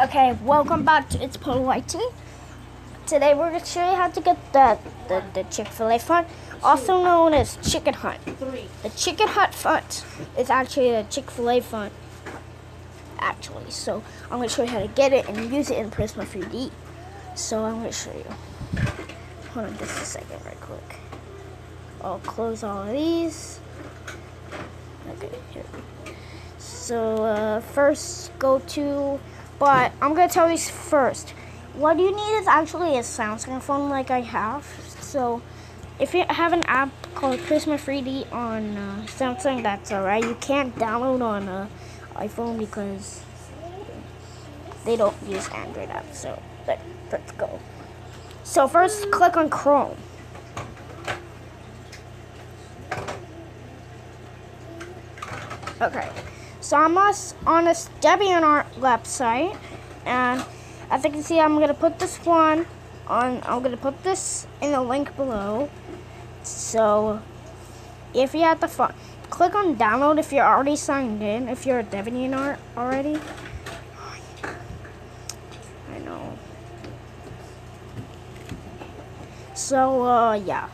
Okay, welcome back to It's Polo YT. Today we're going to show you how to get the, the, the Chick-fil-A font, also known as Chicken Hut. The Chicken Hut font is actually a Chick-fil-A font, actually. So I'm going to show you how to get it and use it in Prisma 3D. So I'm going to show you. Hold on just a second right quick. I'll close all of these. Okay, here. So uh, first go to, but I'm gonna tell you first. What you need is actually a Samsung phone like I have. So if you have an app called Prisma 3D on uh, Samsung, that's alright. You can't download on uh, iPhone because they don't use Android apps. So let, let's go. So first click on Chrome. Okay, so I'm on a DeviantArt website, and as you can see, I'm gonna put this one on. I'm gonna put this in the link below. So, if you have the phone, click on download if you're already signed in. If you're a DeviantArt already. I know. So, uh, yeah.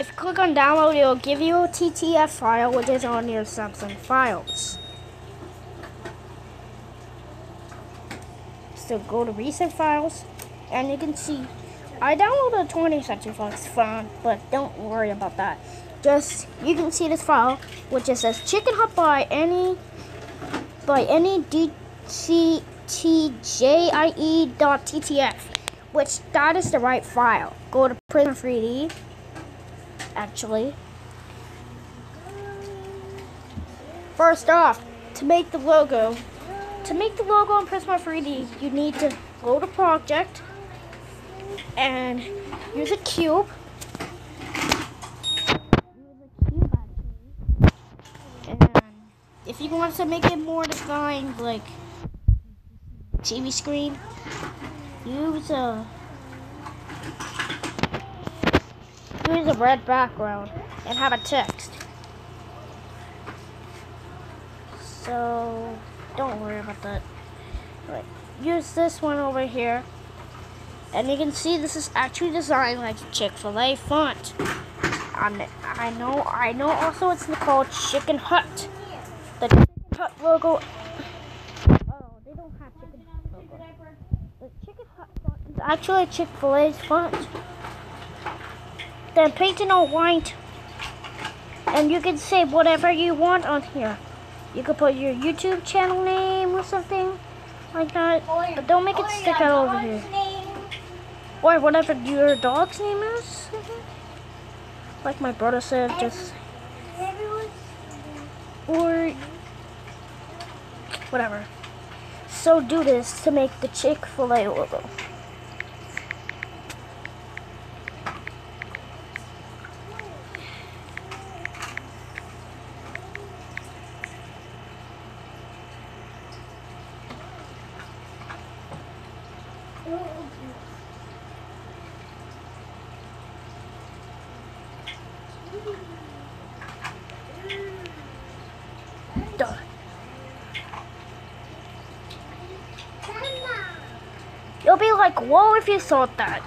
If you click on download, it'll give you a TTF file, which is on your Samsung files. So go to recent files, and you can see I downloaded a 20 section file, it's but don't worry about that. Just, you can see this file, which it says chicken hut by any, by any DCTJIE.ttf, which that is the right file. Go to Prisma 3D actually. First off, to make the logo, to make the logo on Prisma 3D, you need to load a project and use a cube. And if you want to make it more defined, like TV screen, use a use a red background and have a text. So don't worry about that. Use this one over here. And you can see this is actually designed like a Chick-fil-A font. Um, I know, I know also it's called Chicken Hut. The Chicken Hut logo. Oh, they don't have Chicken Hut logo. The Chicken Hut font is actually Chick-fil-A's font then paint it all white. And you can say whatever you want on here. You could put your YouTube channel name or something like that. But don't make it stick out over here. Or whatever your dog's name is. Like my brother said, just... Or... Whatever. So do this to make the Chick-fil-A logo. Done. You'll be like, whoa, if you saw that.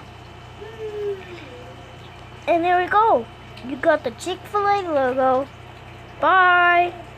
And there we go. You got the Chick-fil-A logo. Bye.